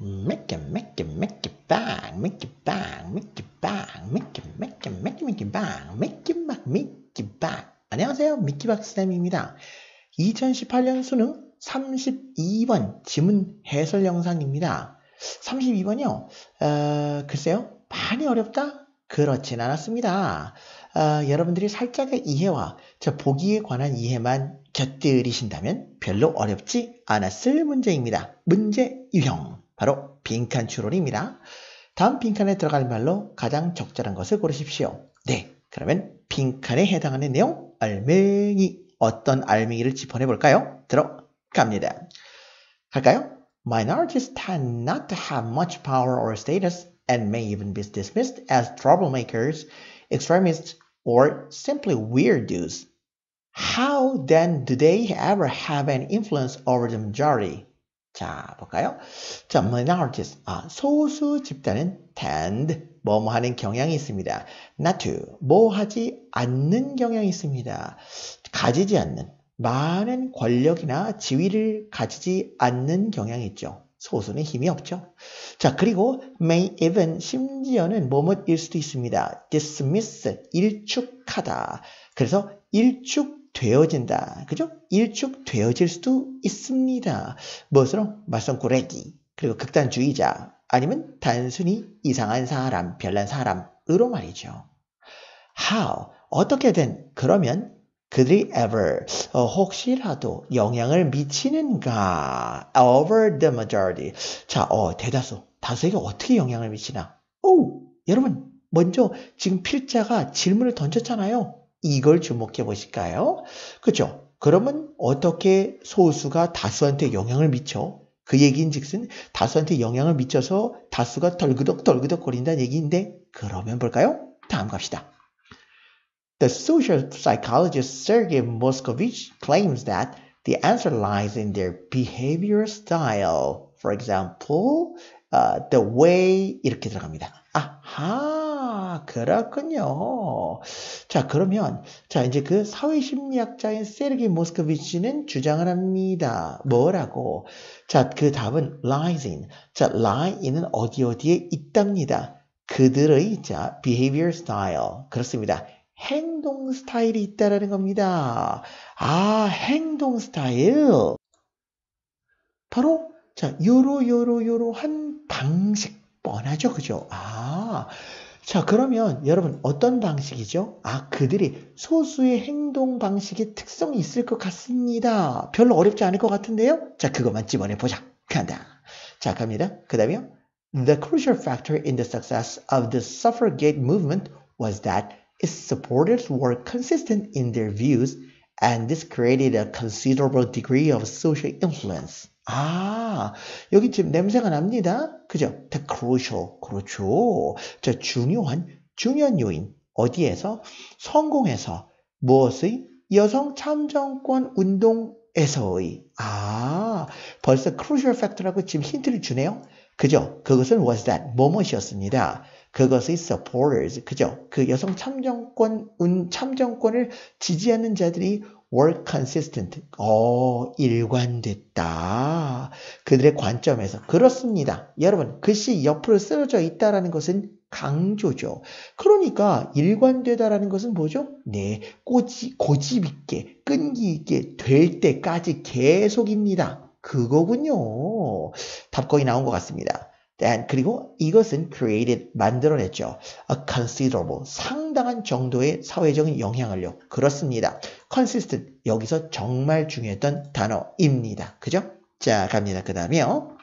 make it, make it, make it bang, make it bang, make it bang, make it, make it, make it, make it bang, make it, make, make it bang. 안녕하세요. 미키박스쌤입니다. 2018년 수능 32번 지문 해설 영상입니다. 32번이요. 어, 글쎄요. 많이 어렵다? 그렇진 않았습니다. 어, 여러분들이 살짝의 이해와 저 보기에 관한 이해만 곁들이신다면 별로 어렵지 않았을 문제입니다. 문제 유형 바로 빈칸 추론입니다. 다음 빈칸에 들어갈 말로 가장 적절한 것을 고르십시오. 네, 그러면 빈칸에 해당하는 내용 알맹이 어떤 알맹이를 짚어내 볼까요? 들어갑니다. 갈까요? Minorities tend not to have much power or status and may even be dismissed as troublemakers, extremists, or simply weirdos. How then do they ever have an influence over the majority? 자, 볼까요? 자, minorities, 아, 소수 집단은 tend, 뭐뭐 하는 경향이 있습니다. not to, 뭐 하지 않는 경향이 있습니다. 가지지 않는, 많은 권력이나 지위를 가지지 않는 경향이 있죠. 소수는 힘이 없죠. 자, 그리고 may even 심지어는 뭐뭐일 수도 있습니다. dismiss, 일축하다. 그래서 일축 되어진다. 그죠? 일축되어질 수도 있습니다. 무엇으로? 말썽꾸레기, 그리고 극단주의자, 아니면 단순히 이상한 사람, 별난 사람으로 말이죠. How? 어떻게든 그러면 그들이 ever 어, 혹시라도 영향을 미치는가 over the majority 자 어, 대다수 다수에게 어떻게 영향을 미치나 오 여러분 먼저 지금 필자가 질문을 던졌잖아요 이걸 주목해 보실까요 그죠 그러면 어떻게 소수가 다수한테 영향을 미쳐 그 얘기인 즉슨 다수한테 영향을 미쳐서 다수가 덜그덕 덜그덕 거린다는 얘기인데 그러면 볼까요 다음 갑시다 The social psychologist Sergei Moscovich claims that the answer lies in their behavior style. For example, uh, the way 이렇게 들어갑니다. 아하, 그렇군요. 자, 그러면 자 이제 그 사회심리학자인 세르기 모스코비치는 주장을 합니다. 뭐라고? 자, 그 답은 lies in. 자, lie in은 어디 어디에 있답니다. 그들의 자 behavior style 그렇습니다. 행동 스타일이 있다라는 겁니다. 아, 행동 스타일. 바로 자, 요로 요로 요로 한 방식 뻔하죠. 그죠? 아. 자, 그러면 여러분 어떤 방식이죠? 아, 그들이 소수의 행동 방식의 특성이 있을 것 같습니다. 별로 어렵지 않을 것 같은데요? 자, 그것만 집어내 보자. 간다. 자, 갑니다. 그 다음에요. The crucial factor in the success of the suffragette movement was that its supporters were consistent in their views and this created a considerable degree of social influence. 아, 여기 지금 냄새가 납니다. 그죠? The crucial. 그렇죠. 자, 중요한, 중요한 요인. 어디에서? 성공해서. 무엇의? 여성 참정권 운동에서의. 아, 벌써 crucial factor라고 지금 힌트를 주네요. 그죠? 그것은 was that. 뭐뭇이었습니다. 그것의 supporters, 그죠? 그 여성 참정권, 운, 참정권을 지지하는 자들이 were consistent. 어, 일관됐다. 그들의 관점에서. 그렇습니다. 여러분, 글씨 옆으로 쓰여져 있다라는 것은 강조죠. 그러니까 일관되다라는 것은 뭐죠? 네, 꼬지, 고집 있게, 끈기 있게 될 때까지 계속입니다. 그거군요. 답 거의 나온 것 같습니다. And 그리고 이것은 created 만들어냈죠. A considerable 상당한 정도의 사회적인 영향을요. 그렇습니다. consistent 여기서 정말 중요했던 단어입니다. 그죠? 자 갑니다. 그 다음에요.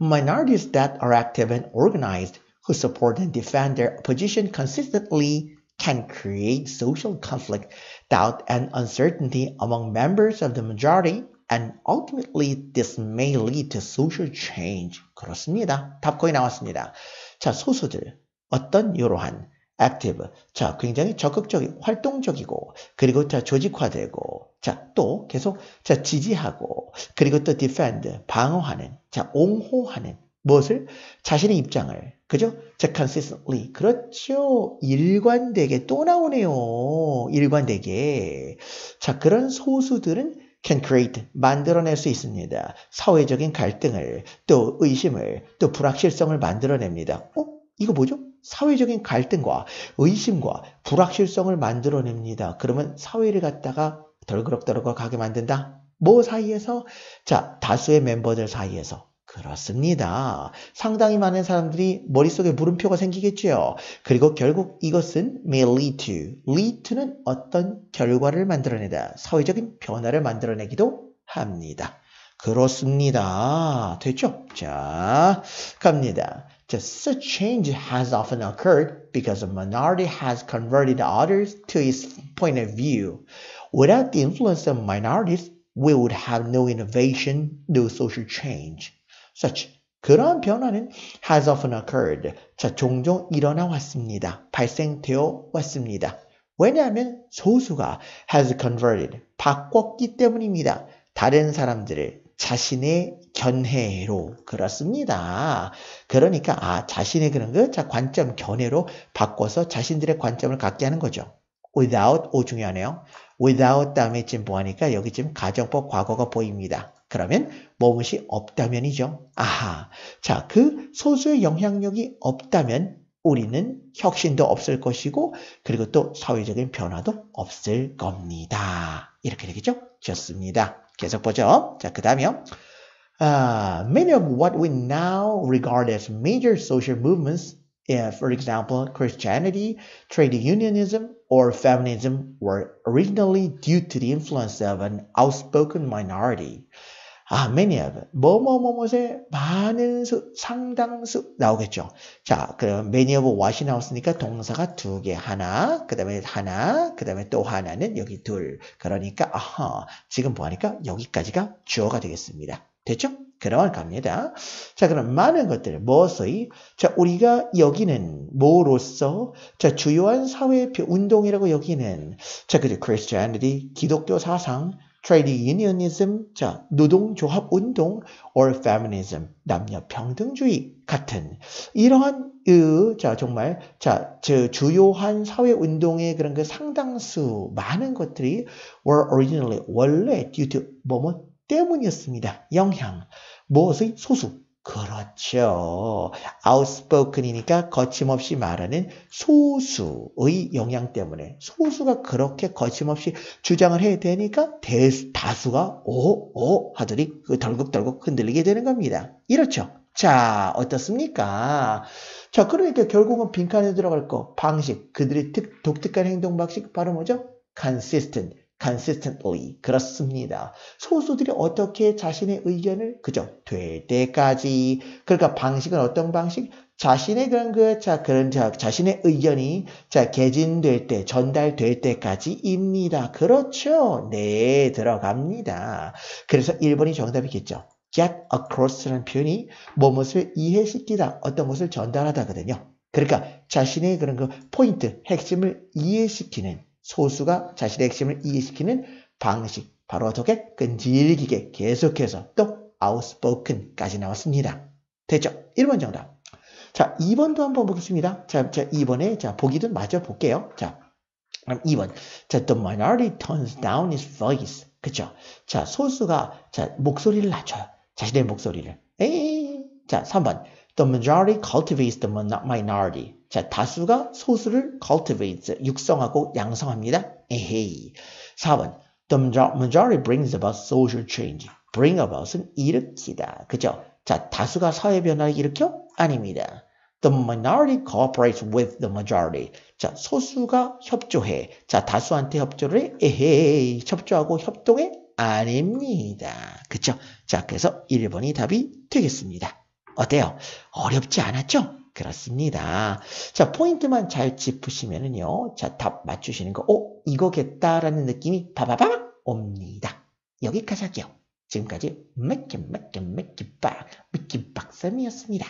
Minorities that are active and organized who support and defend their position consistently can create social conflict, doubt, and uncertainty among members of the majority and ultimately this may lead to social change. 그렇습니다. 답 거의 나왔습니다. 자, 소수들. 어떤 이러한 active. 자, 굉장히 적극적이고 활동적이고 그리고 자 조직화되고 자, 또 계속 자 지지하고 그리고 또 defend 방어하는 자, 옹호하는 무엇을 자신의 입장을 그죠? 자, consistently. 그렇죠. 일관되게 또 나오네요. 일관되게. 자, 그런 소수들은 can create 만들어낼 수 있습니다. 사회적인 갈등을 또 의심을 또 불확실성을 만들어냅니다. 어? 이거 뭐죠? 사회적인 갈등과 의심과 불확실성을 만들어냅니다. 그러면 사회를 갖다가 덜그럭덜그럭하게 만든다. 뭐 사이에서? 자, 다수의 멤버들 사이에서. 그렇습니다. 상당히 많은 사람들이 머릿속에 물음표가 생기겠죠. 그리고 결국 이것은 may lead to. lead to는 어떤 결과를 만들어내다. 사회적인 변화를 만들어내기도 합니다. 그렇습니다. 됐죠? 자, 갑니다. 자, such change has often occurred because a minority has converted others to its point of view. Without the influence of minorities, we would have no innovation, no social change. Such 그러한 변화는 has often occurred. 자, 종종 일어나 왔습니다. 발생되어 왔습니다. 왜냐하면 소수가 has converted, 바꿨기 때문입니다. 다른 사람들을 자신의 견해로 그렇습니다. 그러니까 아 자신의 그런 거, 자 관점 견해로 바꿔서 자신들의 관점을 갖게 하는 거죠. without 오 중요하네요. without 다음에 지금 뭐하니까 여기 지금 가정법 과거가 보입니다. 그러면 뭐뭇이 없다면이죠. 아하. 자, 그 소수의 영향력이 없다면 우리는 혁신도 없을 것이고 그리고 또 사회적인 변화도 없을 겁니다. 이렇게 되겠죠? 좋습니다. 계속 보죠. 자, 그 다음에요. Uh, many of what we now regard as major social movements, uh, for example, Christianity, trade unionism, or feminism, were originally due to the influence of an outspoken minority. 아, many of, 뭐뭐뭐뭐의 많은 수, 상당수 나오겠죠. 자, 그럼 many of what이 나왔으니까 동사가 두 개, 하나, 그 다음에 하나, 그 다음에 또 하나는 여기 둘. 그러니까, 아하, 지금 보니까 여기까지가 주어가 되겠습니다. 됐죠? 그러면 갑니다. 자, 그럼 많은 것들, 무엇의, 자, 우리가 여기는 뭐로서, 자, 주요한 사회 운동이라고 여기는, 자, 그죠, Christianity, 기독교 사상, trade unionism, 자, 노동조합 운동, or feminism, 남녀 평등주의 같은 이러한 그, 자, 정말, 자, 저 주요한 사회 운동의 그런 그 상당수 많은 것들이 were originally 원래 due to 뭐뭐 때문이었습니다. 영향, 무엇의 소수, 그렇죠. outspoken이니까 거침없이 말하는 소수의 영향 때문에 소수가 그렇게 거침없이 주장을 해야 되니까 대수, 다수가 오, 오 하더니 그 덜컥덜컥 흔들리게 되는 겁니다. 이렇죠. 자, 어떻습니까? 자, 그러니까 결국은 빈칸에 들어갈 거 방식, 그들의 특, 독특한 행동 방식 바로 뭐죠? consistent. Consistently 그렇습니다. 소수들이 어떻게 자신의 의견을 그죠 될 때까지 그러니까 방식은 어떤 방식? 자신의 그런 그, 자, 그런, 자, 자신의 의견이, 자, 개진될 때, 전달될 때까지입니다. 그렇죠. 네, 들어갑니다. 그래서 1번이 정답이겠죠. get across라는 표현이 무엇을 이해시키다, 어떤 것을 전달하다거든요. 그러니까 자신의 그런 그 포인트, 핵심을 이해시키는 소수가 자신의 핵심을 이해시키는 방식. 바로 어떻게 끈질기게 계속해서 또 outspoken까지 나왔습니다. 됐죠? 1번 정답. 자, 2번도 한번 보겠습니다. 자, 자 2번에 자, 보기도 마저 볼게요. 자, 그럼 2번. 자, the minority turns down its voice. 그쵸? 자, 소수가 자, 목소리를 낮춰요. 자신의 목소리를. 에이. 자, 3번. The majority cultivates the minority. 자, 다수가 소수를 cultivates, 육성하고 양성합니다. 에헤이. 4번. The majority brings about social change. bring about은 일으키다. 그죠? 자, 다수가 사회 변화를 일으켜? 아닙니다. The minority cooperates with the majority. 자, 소수가 협조해. 자, 다수한테 협조를 해. 에헤이. 협조하고 협동해? 아닙니다. 그쵸? 자, 그래서 1번이 답이 되겠습니다. 어때요? 어렵지 않았죠? 그렇습니다. 자, 포인트만 잘 짚으시면은요. 자, 답 맞추시는 거, 오, 이거겠다라는 느낌이 바바바 옵니다. 여기까지 할게요. 지금까지 맥기 맥기 맥기 박, 맥기 박쌤이었습니다.